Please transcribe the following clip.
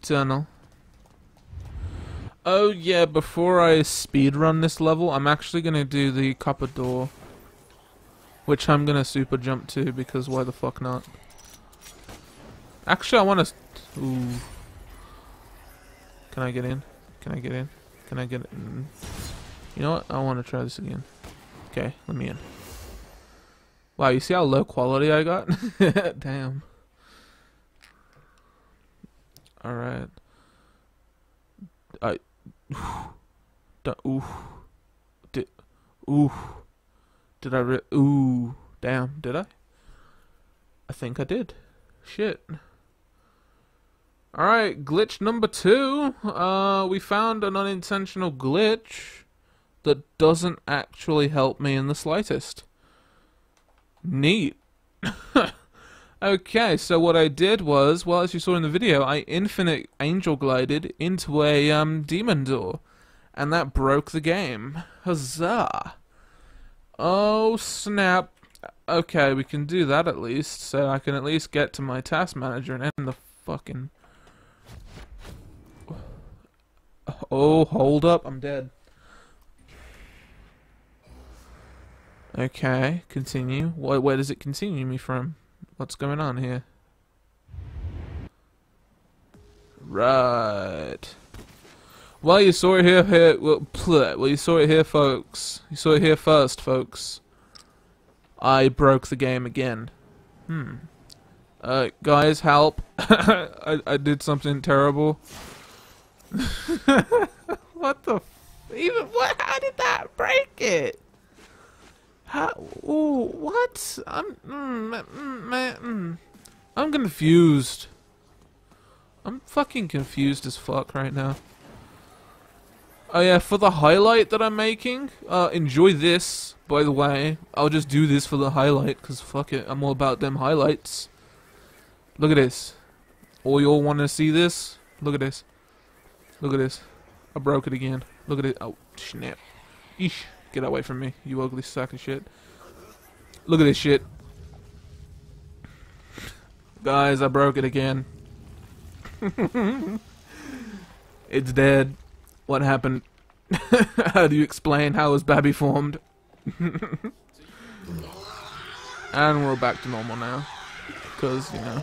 tunnel. Oh yeah, before I speedrun this level, I'm actually gonna do the copper door. Which I'm gonna super jump to, because why the fuck not? Actually, I wanna... Ooh. Can I get in? Can I get in? Can I get in? You know what? I wanna try this again. Okay, let me in. Wow, you see how low quality I got? Damn. Alright. I... Ooh. Did... Ooh. Did I re- Ooh. Damn, did I? I think I did. Shit. Alright, glitch number two. Uh, we found an unintentional glitch that doesn't actually help me in the slightest. Neat. okay, so what I did was, well, as you saw in the video, I infinite angel glided into a um, demon door. And that broke the game. Huzzah! Oh, snap. Okay, we can do that at least, so I can at least get to my task manager and end the fucking... Oh, hold up, I'm dead. Okay, continue. Where, where does it continue me from? What's going on here? Right. Well, you saw it here, here. Well, well, you saw it here, folks. You saw it here first, folks. I broke the game again. Hmm. Uh, guys, help! I I did something terrible. what the? even what? How did that break it? How? Ooh, what? I'm mm, mm, mm, I'm confused. I'm fucking confused as fuck right now. Oh yeah, for the highlight that I'm making, uh, enjoy this, by the way. I'll just do this for the highlight, because fuck it, I'm all about them highlights. Look at this. All y'all want to see this? Look at this. Look at this. I broke it again. Look at it. Oh, snap. Eesh. Get away from me, you ugly sack of shit. Look at this shit. Guys, I broke it again. it's dead. What happened? how do you explain how was Babby formed? and we're back to normal now. Because, you know.